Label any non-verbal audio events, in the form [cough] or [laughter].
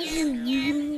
[laughs] You, you